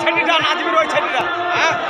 签字章拿几个多钱的章啊？